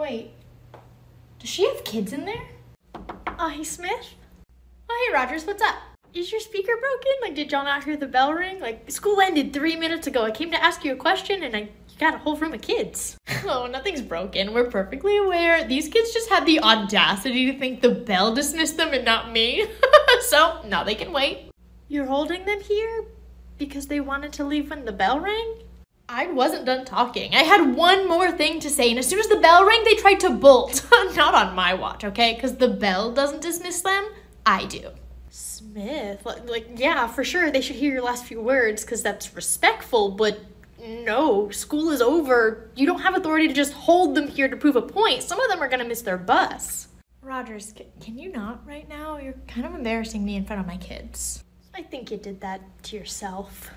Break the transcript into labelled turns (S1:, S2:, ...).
S1: Wait, does she have kids in there? Oh, hey, Smith. Oh, hey, Rogers, what's up? Is your speaker broken? Like, did y'all not hear the bell ring? Like, school ended three minutes ago. I came to ask you a question and I got a whole room of kids. oh, nothing's broken. We're perfectly aware. These kids just had the audacity to think the bell dismissed them and not me. so, now they can wait. You're holding them here because they wanted to leave when the bell rang? I wasn't done talking. I had one more thing to say, and as soon as the bell rang, they tried to bolt. Not on my watch, okay? Because the bell doesn't dismiss them, I do. Smith, like, like, yeah, for sure, they should hear your last few words because that's respectful, but no, school is over. You don't have authority to just hold them here to prove a point. Some of them are gonna miss their bus. Rogers, can you not right now? You're kind of embarrassing me in front of my kids. I think you did that to yourself.